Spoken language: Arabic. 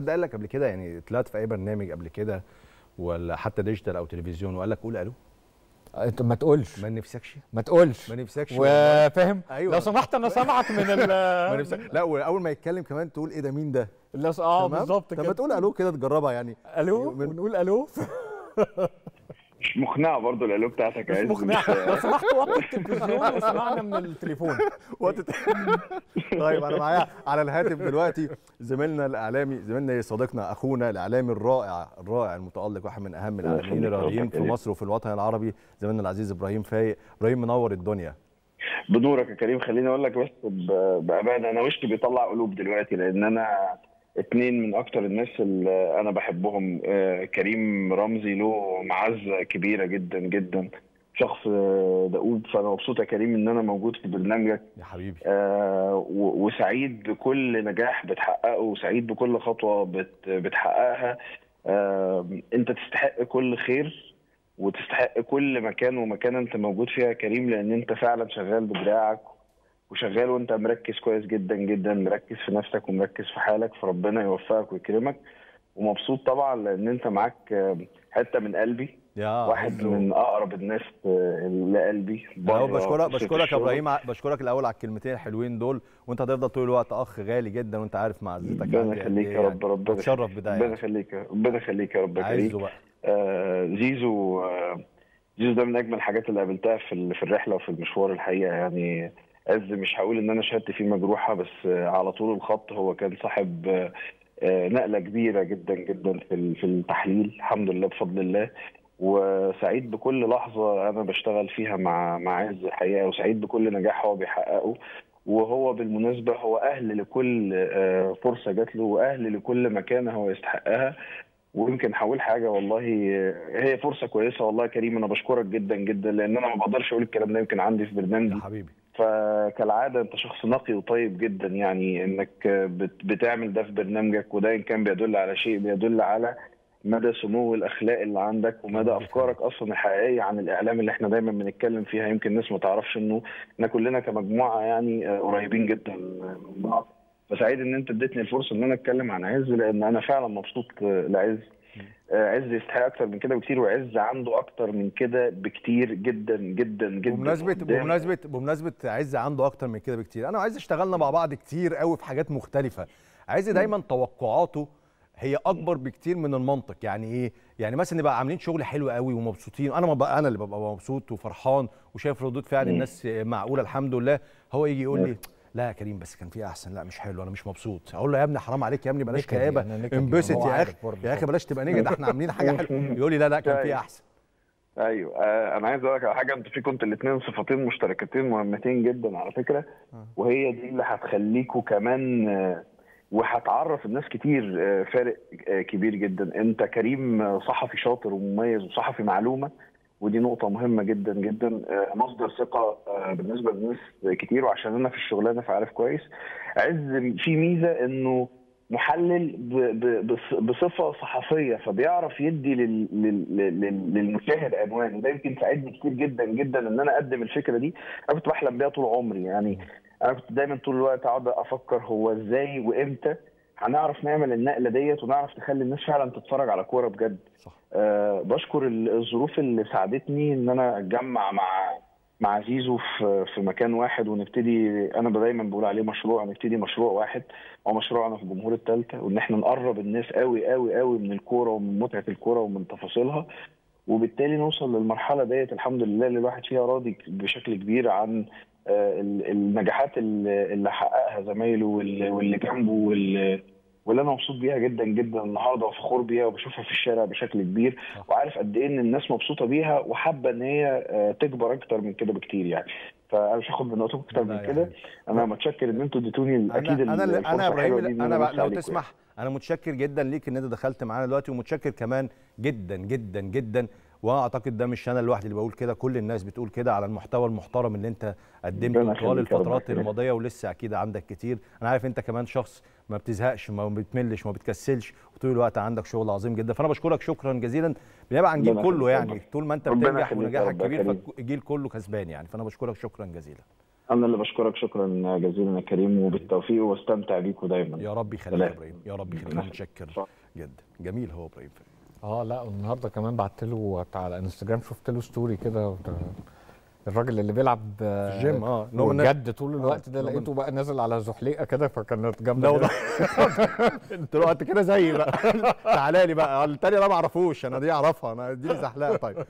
حد قال لك قبل كده يعني طلعت في أي برنامج قبل كده ولا حتى ديجيتال أو تلفزيون وقال لك قول ألو أنت ما تقولش. ما نفسكش؟ ما تقولش. ما نفسكش. وفاهم؟ أيوة. لو سمحت أنا سامعك من ال ما نفسك لا وأول ما يتكلم كمان تقول إيه ده مين ده؟ لا آه؟ بالظبط طب ما كده. تقول ألو كده تجربها يعني. ألو من- ونقول ألو مش مقنعه برضو الالو بتاعتك يا مش عز مقنع. لو سمحت وقف التلفزيون واسمعنا من التليفون. وقت طيب أنا معايا على الهاتف دلوقتي زميلنا الإعلامي زميلنا إيه؟ صديقنا أخونا الإعلامي الرائع الرائع المتألق واحد من أهم الإعلاميين الرائعين في. مصر وفي الوطن العربي. زميلنا العزيز إبراهيم فايق. إبراهيم منور الدنيا. بنورك يا كريم. خليني أقول لك بس بأمانة أنا وشي بيطلع قلوب دلوقتي لأن أنا اتنين من أكتر الناس اللي أنا بحبهم. آه، كريم رمزي له معزة كبيرة جدا جدا. شخص آه، دؤوب. فأنا مبسوط يا كريم إن أنا موجود في برنامجك. يا حبيبي. آه، وسعيد بكل نجاح بتحققه وسعيد بكل خطوة بت- بتحققها. آه، أنت تستحق كل خير وتستحق كل مكان ومكان أنت موجود فيها يا كريم لأن أنت فعلا شغال بدراعك وشغال وانت مركز كويس جدا جدا مركز في نفسك ومركز في حالك فربنا يوفقك ويكرمك. ومبسوط طبعا لأن انت معاك حتة من قلبي يا واحد عزو. من أقرب الناس لقلبي بشكرك بشكرك يا. إبراهيم بشكرك الأول على الكلمتين الحلوين دول. وانت هتفضل طول الوقت أخ غالي جدا وانت عارف معزتك ربنا عندي قد يخليك إيه يا رب يعني. ربنا اتشرف بده ربنا يعني يخليك ربنا يخليك يا رب عايزه بقى. آه زيزو آه زيزو ده من أجمل الحاجات اللي قابلتها في في الرحلة وفي المشوار الحقيقة يعني. عز مش هقول إن أنا شهادتي فيه مجروحة بس آه على طول الخط هو كان صاحب آه آه نقلة كبيرة جدا جدا في في التحليل. الحمد لله بفضل الله. وسعيد بكل لحظة أنا بشتغل فيها مع مع عز الحقيقة وسعيد بكل نجاح هو بيحققه. وهو بالمناسبة هو أهل لكل آه فرصة جات له وأهل لكل مكانة هو يستحقها. ويمكن هقول حاجة والله هي فرصة كويسة والله يا كريم. أنا بشكرك جدا جدا لأن أنا ما بقدرش أقول الكلام ده يمكن عندي في برنامجي. حبيبي. فكالعادة أنت شخص نقي وطيب جدا يعني إنك بت- بتعمل ده في برنامجك وده إن كان بيدل على شيء بيدل على مدى سمو الأخلاق اللي عندك ومدى أفكارك أصلا الحقيقية عن الإعلام اللي إحنا دايما بنتكلم فيها. يمكن الناس ما تعرفش إنه إحنا كلنا كمجموعة يعني قريبين جدا من بعض. فسعيد إن أنت اديتني الفرصة إن أنا أتكلم عن عز لأن أنا فعلا مبسوط آه، لعز. عز يستحق أكتر من كده بكتير وعز عنده أكتر من كده بكتير جدا جدا جدا بمناسبة قدام. بمناسبة بمناسبة عز عنده أكتر من كده بكتير، أنا وعز اشتغلنا مع بعض كتير قوي في حاجات مختلفة. عز دايما توقعاته هي أكبر بكتير من المنطق، يعني إيه؟ يعني مثلا نبقى عاملين شغل حلو قوي ومبسوطين، أنا ما بقى أنا اللي ببقى مبسوط وفرحان وشايف ردود فعل. الناس معقولة الحمد لله، هو يجي يقول لي. لا يا كريم بس كان في أحسن. لا مش حلو أنا مش مبسوط. أقول له يا ابني حرام عليك يا ابني بلاش نكد. انبسط يا أخي. يا أخي. بلاش تبقى نجد إحنا عاملين حاجة حلوة. يقول لي لا لا كان في أيوة. أحسن. أيوه. آه، أنا عايز أقول لك على حاجة. أنتوا في كنتوا الاثنين صفتين مشتركتين مهمتين جدا على فكرة. وهي دي اللي هتخليكوا كمان آه، وهتعرف الناس كتير آه، فارق آه، كبير جدا. أنت كريم آه، صحفي شاطر ومميز وصحفي معلومة. ودي نقطة مهمة جدا جدا. آه، مصدر ثقة آه، بالنسبة لناس كتير وعشان أنا في الشغلانة فعارف كويس. عز في ميزة إنه محلل ب- ب- بص- بصفة صحفية فبيعرف يدي لل- لل- لل- للمشاهد عنوان وده يمكن ساعدني كتير جدا جدا إن أنا أقدم الفكرة دي. أنا كنت بحلم بيها طول عمري يعني أنا كنت دايما طول الوقت أقعد أفكر هو إزاي وإمتى هنعرف نعمل النقلة ديت ونعرف نخلي الناس فعلا تتفرج على كورة بجد. صح. أه بشكر ال- الظروف اللي ساعدتني إن أنا أتجمع مع مع زيزو في في مكان واحد ونبتدي أنا دايما بقول عليه مشروع نبتدي مشروع واحد. هو مشروعنا في الجمهور الثالثه وإن إحنا نقرب الناس قوي قوي قوي من الكورة ومن متعة الكورة ومن تفاصيلها. وبالتالي نوصل للمرحلة ديت الحمد لله اللي الواحد فيها راضي بشكل كبير عن النجاحات اللي حققها زمايله واللي جنبه واللي أنا مبسوط بيها جدا جدا النهارده وفخور بيها وبشوفها في الشارع بشكل كبير صح. وعارف قد إيه إن الناس مبسوطة بيها وحابة إن هي آه، تكبر أكتر من كده بكتير يعني فأنا مش هاخد من وقتكم أكتر من كده. أنا متشكر إن أنتوا اديتوني أكيد أنا أنا إبراهيم أنا أنا لو عليكم تسمح أنا متشكر جدا ليك إن أنت دخلت معانا دلوقتي ومتشكر كمان جدا جدا جدا وأنا اعتقد ده مش أنا لوحدي اللي بقول كده كل الناس بتقول كده على المحتوى المحترم اللي انت قدمته طوال الفترات. الماضية ولسه أكيد عندك كتير. أنا عارف أنت كمان شخص ما بتزهقش ما بتملش ما بتكسلش وطول الوقت عندك شغل عظيم جدا. فأنا بشكرك شكرا جزيلا. بالنيابه عن ربنا كله يعني. طول ما أنت بتنجح ونجاحك كبير. فالجيل كله كسبان يعني. فأنا بشكرك شكرا جزيلا. أنا اللي بشكرك شكرا جزيلا يا كريم وبالتوفيق واستمتع بيكوا دايما يا رب يخليك يا. إبراهيم. يا رب يخليك. متشكر جدا. جميل هو إبراهيم آه لا النهارده كمان بعت له على انستجرام شفت له story كده الراجل اللي بيلعب في الجيم آه بجد طول الوقت ده لقيته بقى نازل على زحليقة كده فكانت جامدة أنت كده زيي بقى. تعالى لي بقى التاني ده ما أعرفوش أنا دي أعرفها أنا دي زحلقة. طيب.